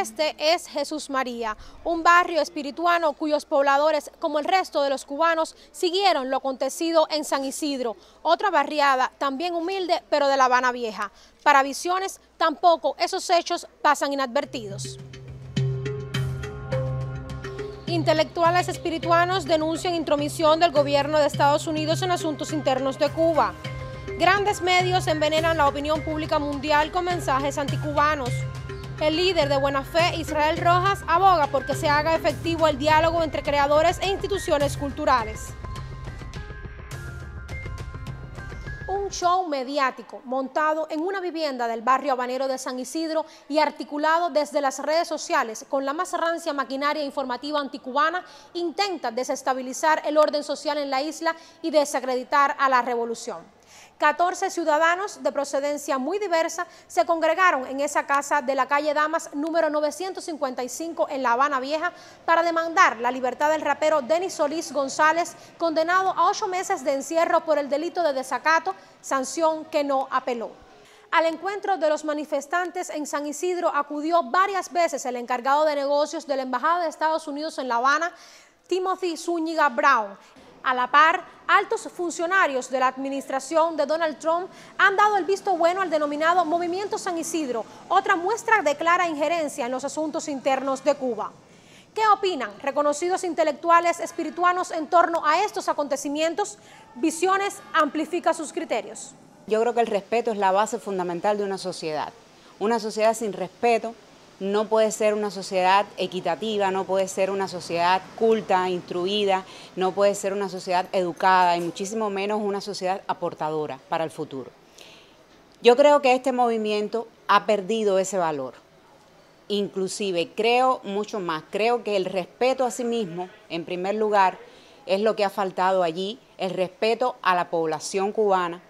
Este es Jesús María, un barrio espirituano cuyos pobladores, como el resto de los cubanos, siguieron lo acontecido en San Isidro, otra barriada también humilde pero de La Habana Vieja. Para Visiones, tampoco esos hechos pasan inadvertidos. Intelectuales espirituanos denuncian intromisión del gobierno de Estados Unidos en asuntos internos de Cuba. Grandes medios envenenan la opinión pública mundial con mensajes anticubanos. El líder de Buena Fe, Israel Rojas, aboga porque se haga efectivo el diálogo entre creadores e instituciones culturales. un show mediático montado en una vivienda del barrio habanero de San Isidro y articulado desde las redes sociales con la más rancia maquinaria informativa anticubana, intenta desestabilizar el orden social en la isla y desacreditar a la revolución. 14 ciudadanos de procedencia muy diversa se congregaron en esa casa de la calle Damas número 955 en La Habana Vieja para demandar la libertad del rapero Denis Solís González, condenado a ocho meses de encierro por el delito de desacato, sanción que no apeló. Al encuentro de los manifestantes en San Isidro acudió varias veces el encargado de negocios de la Embajada de Estados Unidos en La Habana, Timothy Zúñiga Brown. A la par, altos funcionarios de la administración de Donald Trump han dado el visto bueno al denominado Movimiento San Isidro, otra muestra de clara injerencia en los asuntos internos de Cuba. ¿Qué opinan reconocidos intelectuales espirituanos en torno a estos acontecimientos? Visiones amplifica sus criterios. Yo creo que el respeto es la base fundamental de una sociedad. Una sociedad sin respeto no puede ser una sociedad equitativa, no puede ser una sociedad culta, instruida, no puede ser una sociedad educada y muchísimo menos una sociedad aportadora para el futuro. Yo creo que este movimiento ha perdido ese valor. Inclusive creo mucho más, creo que el respeto a sí mismo, en primer lugar, es lo que ha faltado allí, el respeto a la población cubana,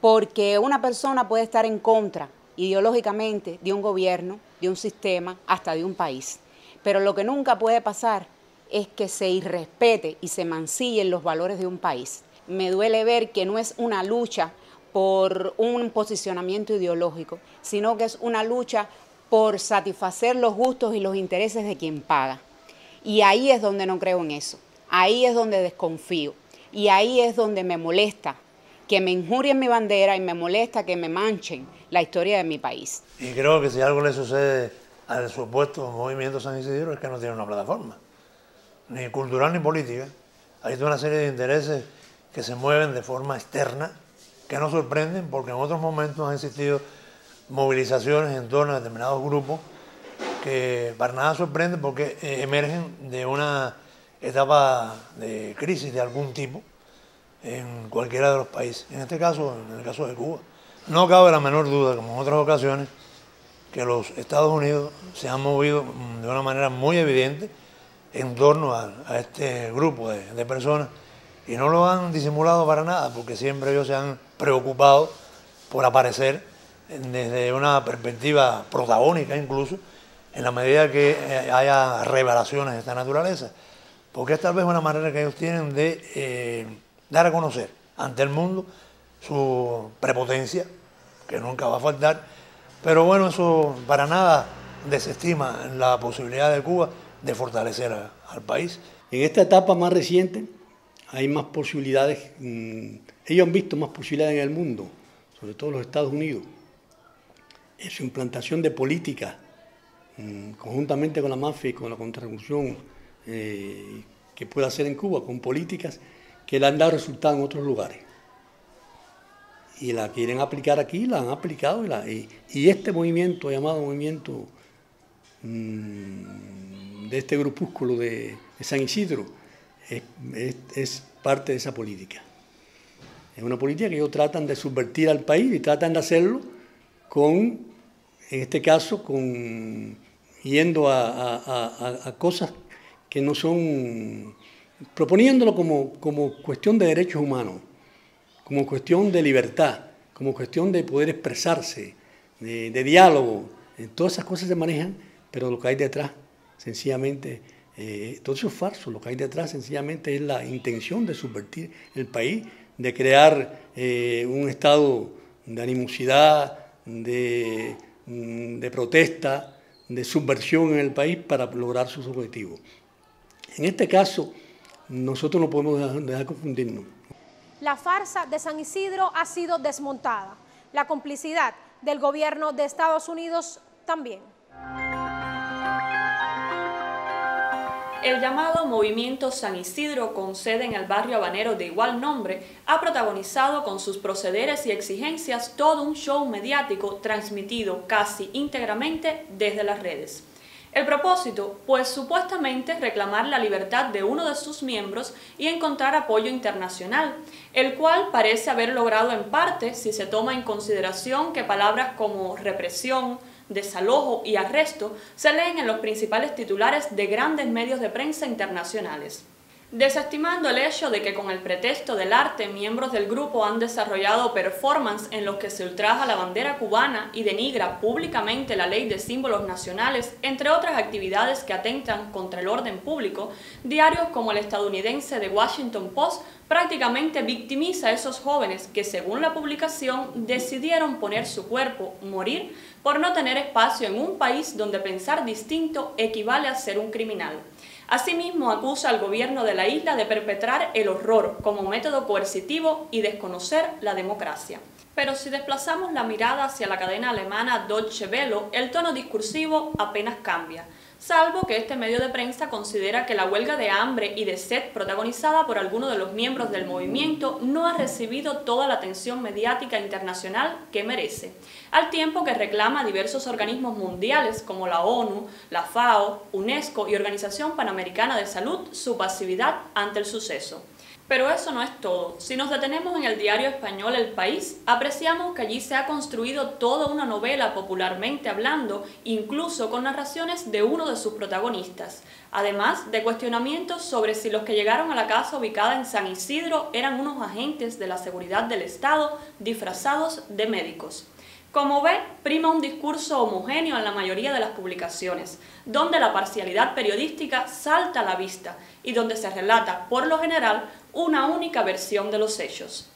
porque una persona puede estar en contra ideológicamente de un gobierno, de un sistema, hasta de un país. Pero lo que nunca puede pasar es que se irrespete y se mancillen los valores de un país. Me duele ver que no es una lucha por un posicionamiento ideológico, sino que es una lucha por satisfacer los gustos y los intereses de quien paga. Y ahí es donde no creo en eso, ahí es donde desconfío y ahí es donde me molesta que me injurien mi bandera y me molesta que me manchen la historia de mi país. Y creo que si algo le sucede al supuesto movimiento San Isidro es que no tiene una plataforma, ni cultural ni política. Hay toda una serie de intereses que se mueven de forma externa, que no sorprenden porque en otros momentos han existido movilizaciones en torno a determinados grupos que para nada sorprenden porque eh, emergen de una etapa de crisis de algún tipo en cualquiera de los países, en este caso, en el caso de Cuba. No cabe la menor duda, como en otras ocasiones, que los Estados Unidos se han movido de una manera muy evidente en torno a, este grupo de, personas y no lo han disimulado para nada, porque siempre ellos se han preocupado por aparecer desde una perspectiva protagónica incluso, en la medida que eh, haya revelaciones de esta naturaleza, porque es tal vez una manera que ellos tienen de... Eh, dar a conocer ante el mundo su prepotencia, que nunca va a faltar, pero bueno, eso para nada desestima la posibilidad de Cuba de fortalecer al país. En esta etapa más reciente hay más posibilidades, mm, ellos han visto más posibilidades en el mundo, sobre todo los Estados Unidos, en su implantación de políticas, mm, conjuntamente con la mafia y con la contrarrevolución eh, que pueda hacer en Cuba, con políticas que le han dado resultados en otros lugares. Y la quieren aplicar aquí, la han aplicado. Y, este movimiento, llamado movimiento mm, de este grupúsculo de, San Isidro, es, parte de esa política. Es una política que ellos tratan de subvertir al país y tratan de hacerlo con, en este caso, con yendo a cosas que no son proponiéndolo como, cuestión de derechos humanos, como cuestión de libertad, como cuestión de poder expresarse, de, diálogo. Eh, todas esas cosas se manejan, pero lo que hay detrás, sencillamente, eh, todo eso es falso. Lo que hay detrás, sencillamente, es la intención de subvertir el país, de crear eh, un estado de animosidad, de, mm, de protesta, de subversión en el país para lograr sus objetivos. En este caso, nosotros no podemos dejar, dejar confundirnos. La farsa de San Isidro ha sido desmontada. La complicidad del gobierno de Estados Unidos también. El llamado Movimiento San Isidro, con sede en el barrio habanero de igual nombre, ha protagonizado con sus procederes y exigencias todo un show mediático transmitido casi íntegramente desde las redes. El propósito, pues supuestamente reclamar la libertad de uno de sus miembros y encontrar apoyo internacional, el cual parece haber logrado en parte si se toma en consideración que palabras como represión, desalojo y arresto se leen en los principales titulares de grandes medios de prensa internacionales. Desestimando el hecho de que con el pretexto del arte miembros del grupo han desarrollado performance en los que se ultraja la bandera cubana y denigra públicamente la ley de símbolos nacionales, entre otras actividades que atentan contra el orden público, diarios como el estadounidense The Washington Post prácticamente victimiza a esos jóvenes que según la publicación decidieron poner su cuerpo, morir, por no tener espacio en un país donde pensar distinto equivale a ser un criminal. Asimismo, acusa al gobierno de la isla de perpetrar el horror como método coercitivo y desconocer la democracia. Pero si desplazamos la mirada hacia la cadena alemana Deutsche Welle, el tono discursivo apenas cambia salvo que este medio de prensa considera que la huelga de hambre y de sed protagonizada por algunos de los miembros del movimiento no ha recibido toda la atención mediática internacional que merece, al tiempo que reclama a diversos organismos mundiales como la ONU, la FAO, UNESCO y Organización Panamericana de Salud su pasividad ante el suceso. Pero eso no es todo. Si nos detenemos en el diario español El País, apreciamos que allí se ha construido toda una novela popularmente hablando, incluso con narraciones de uno de sus protagonistas, además de cuestionamientos sobre si los que llegaron a la casa ubicada en San Isidro eran unos agentes de la seguridad del Estado disfrazados de médicos. Como ve, prima un discurso homogéneo en la mayoría de las publicaciones, donde la parcialidad periodística salta a la vista y donde se relata, por lo general, una única versión de los hechos.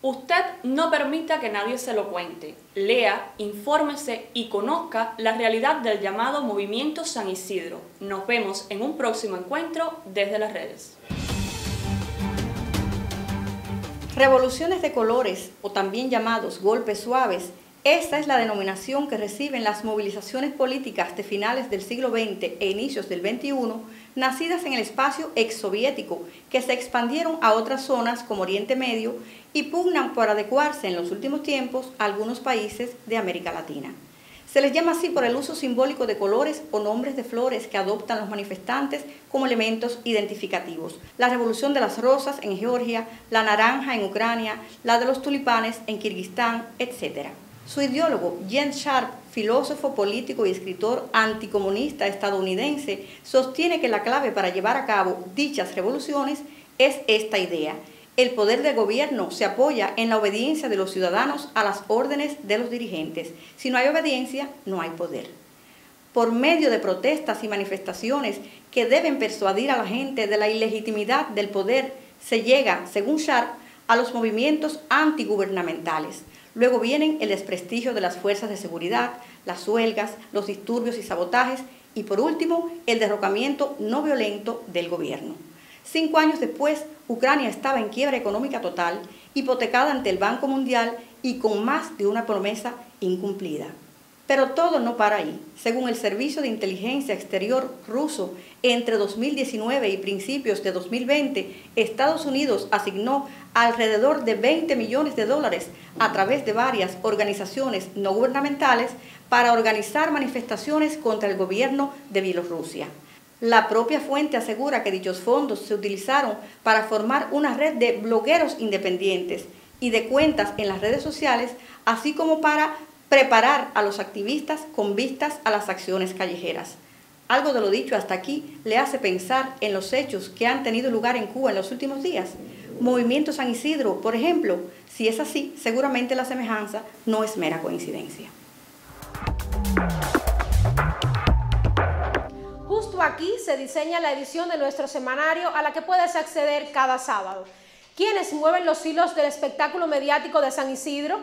Usted no permita que nadie se lo cuente. Lea, infórmese y conozca la realidad del llamado Movimiento San Isidro. Nos vemos en un próximo encuentro desde las redes. Revoluciones de colores, o también llamados golpes suaves, esta es la denominación que reciben las movilizaciones políticas de finales del siglo XX e inicios del XXI, nacidas en el espacio exsoviético, que se expandieron a otras zonas como Oriente Medio y pugnan por adecuarse en los últimos tiempos a algunos países de América Latina. Se les llama así por el uso simbólico de colores o nombres de flores que adoptan los manifestantes como elementos identificativos. La revolución de las rosas en Georgia, la naranja en Ucrania, la de los tulipanes en Kirguistán, etc. Su ideólogo, Jens Sharp, filósofo político y escritor anticomunista estadounidense, sostiene que la clave para llevar a cabo dichas revoluciones es esta idea. El poder del gobierno se apoya en la obediencia de los ciudadanos a las órdenes de los dirigentes. Si no hay obediencia, no hay poder. Por medio de protestas y manifestaciones que deben persuadir a la gente de la ilegitimidad del poder, se llega, según Sharp, a los movimientos antigubernamentales. Luego vienen el desprestigio de las fuerzas de seguridad, las huelgas, los disturbios y sabotajes y por último el derrocamiento no violento del gobierno. Cinco años después, Ucrania estaba en quiebra económica total, hipotecada ante el Banco Mundial y con más de una promesa incumplida. Pero todo no para ahí. Según el Servicio de Inteligencia Exterior ruso, entre 2019 y principios de 2020, Estados Unidos asignó alrededor de 20 millones de dólares a través de varias organizaciones no gubernamentales para organizar manifestaciones contra el gobierno de Bielorrusia. La propia fuente asegura que dichos fondos se utilizaron para formar una red de blogueros independientes y de cuentas en las redes sociales, así como para preparar a los activistas con vistas a las acciones callejeras. Algo de lo dicho hasta aquí le hace pensar en los hechos que han tenido lugar en Cuba en los últimos días. Movimiento San Isidro, por ejemplo, si es así, seguramente la semejanza no es mera coincidencia. Justo aquí se diseña la edición de nuestro semanario a la que puedes acceder cada sábado. ¿Quiénes mueven los hilos del espectáculo mediático de San Isidro?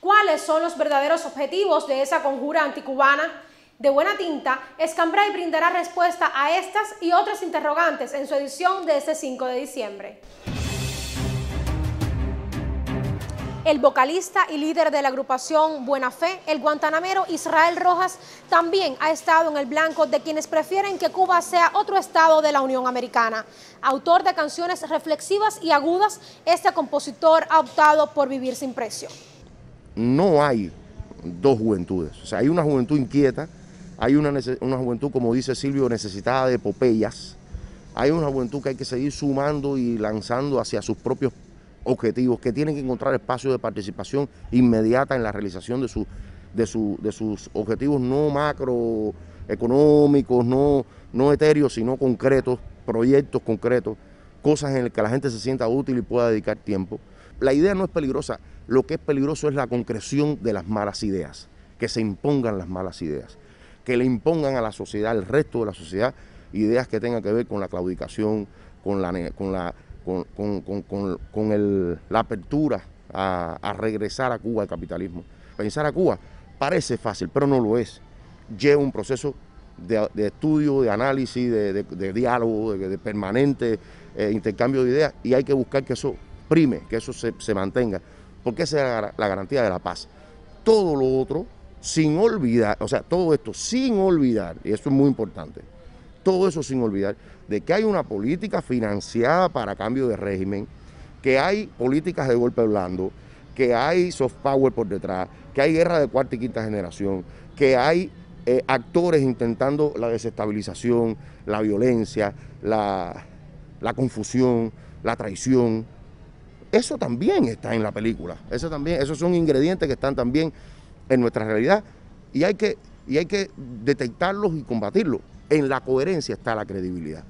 ¿Cuáles son los verdaderos objetivos de esa conjura anticubana? De buena tinta, Escambray brindará respuesta a estas y otras interrogantes en su edición de este 5 de diciembre. El vocalista y líder de la agrupación Buena Fe, el guantanamero Israel Rojas, también ha estado en el blanco de quienes prefieren que Cuba sea otro estado de la Unión Americana. Autor de canciones reflexivas y agudas, este compositor ha optado por vivir sin precio. No hay dos juventudes, o sea, hay una juventud inquieta, hay una, una juventud, como dice Silvio, necesitada de epopeyas, hay una juventud que hay que seguir sumando y lanzando hacia sus propios objetivos, que tienen que encontrar espacio de participación inmediata en la realización de, de, de sus objetivos no macroeconómicos, no, no etéreos, sino concretos, proyectos concretos, cosas en las que la gente se sienta útil y pueda dedicar tiempo. La idea no es peligrosa, lo que es peligroso es la concreción de las malas ideas, que se impongan las malas ideas, que le impongan a la sociedad, al resto de la sociedad, ideas que tengan que ver con la claudicación, con la, con la con, la apertura a, regresar a Cuba al capitalismo. Pensar a Cuba parece fácil, pero no lo es. Lleva un proceso de, estudio, de análisis, de, diálogo, de, permanente eh, intercambio de ideas y hay que buscar que eso prime, que eso se, mantenga, porque esa es la garantía de la paz. Todo lo otro, sin olvidar, o sea, todo esto sin olvidar, y eso es muy importante, todo eso sin olvidar de que hay una política financiada para cambio de régimen, que hay políticas de golpe blando, que hay soft power por detrás, que hay guerra de cuarta y quinta generación, que hay eh, actores intentando la desestabilización, la violencia, la, confusión, la traición. Eso también está en la película. Eso también, esos son ingredientes que están también en nuestra realidad y hay que, y hay que detectarlos y combatirlos. En la coherencia está la credibilidad.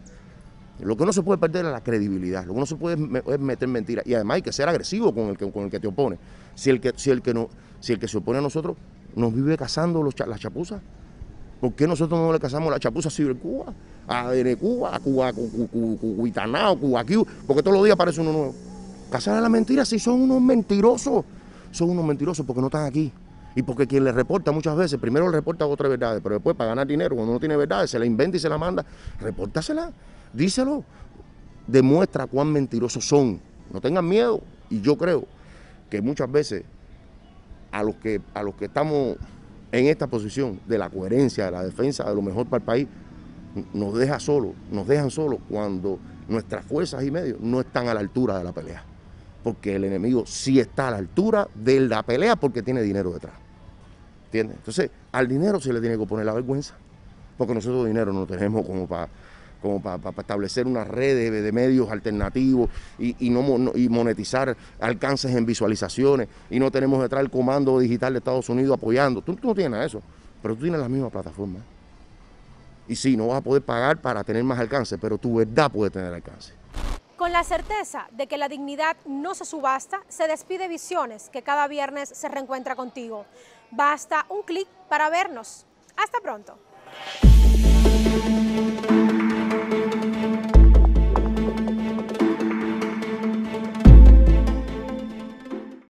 Lo que no se puede perder es la credibilidad, lo que no se puede es meter mentiras. Y además hay que ser agresivo con el que, con el que te opone. Si el que, si el que, no, si el que se opone a nosotros nos vive cazando los, las chapuzas, ¿por qué nosotros no le cazamos las chapuzas a Cuba? A Cuba, a Cuba, Cuba, Cuba, porque todos los días aparece uno nuevo. Cazar a la mentira si son unos mentirosos. Son unos mentirosos porque no están aquí. Y porque quien le reporta muchas veces, primero le reporta otras verdades, pero después para ganar dinero, cuando no tiene verdades, se la inventa y se la manda, repórtasela díselo, demuestra cuán mentirosos son. No tengan miedo. Y yo creo que muchas veces a los que, a los que estamos en esta posición de la coherencia, de la defensa de lo mejor para el país, nos deja solo, nos dejan solos cuando nuestras fuerzas y medios no están a la altura de la pelea. Porque el enemigo sí está a la altura de la pelea porque tiene dinero detrás. ¿Entiendes? Entonces, al dinero se le tiene que poner la vergüenza. Porque nosotros dinero no tenemos como para como para establecer una red de, medios alternativos y, no, y monetizar alcances en visualizaciones y no tenemos detrás el comando digital de Estados Unidos apoyando. Tú, no tienes eso, pero tú tienes la misma plataforma. Y sí, no vas a poder pagar para tener más alcance, pero tu verdad puede tener alcance. Con la certeza de que la dignidad no se subasta, se despide Visiones, que cada viernes se reencuentra contigo. Basta un clic para vernos. Hasta pronto.